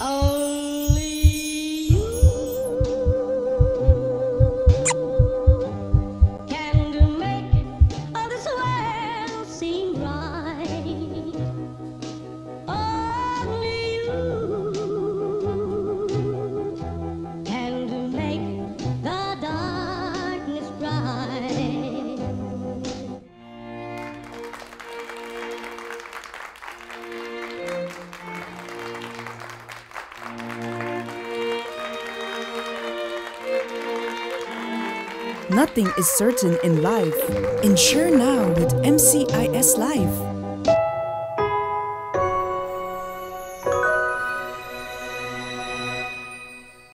Only Nothing is certain in life. Insure now with MCIS Life.